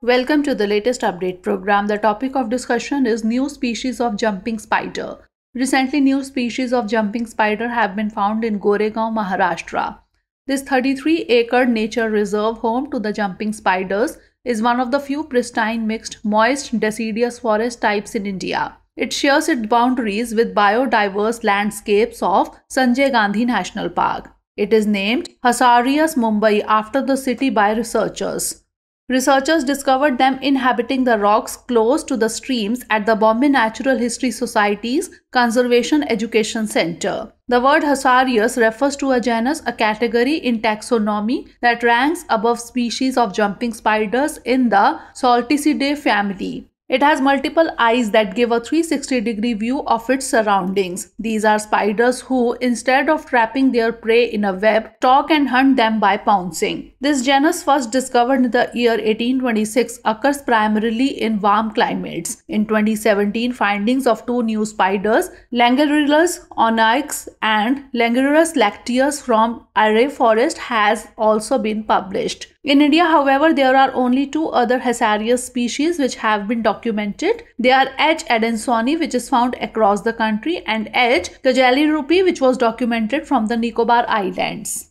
Welcome to the latest update program. The topic of discussion is new species of jumping spider. Recently, new species of jumping spider have been found in Goregaon, Maharashtra. This 33 acre nature reserve home to the jumping spiders is one of the few pristine mixed moist deciduous forest types in India. It shares its boundaries with biodiverse landscapes of Sanjay Gandhi National Park. It is named Hasarius Mumbai after the city by researchers. Researchers discovered them inhabiting the rocks close to the streams at the Bombay Natural History Society's Conservation Education Center. The word Hasarius refers to a genus, a category in taxonomy that ranks above species of jumping spiders in the Salticidae family. It has multiple eyes that give a 360 degree view of its surroundings. These are spiders who, instead of trapping their prey in a web, stalk and hunt them by pouncing. This genus, first discovered in the year 1826, occurs primarily in warm climates. In 2017, findings of two new spiders, Languirus onyx and Languirus lacteus from Aarey forest has also been published. In India, however, there are only two other Hasarius species which have been documented. They are H. adansoni which is found across the country and H. kajaliruppi which was documented from the Nicobar Islands.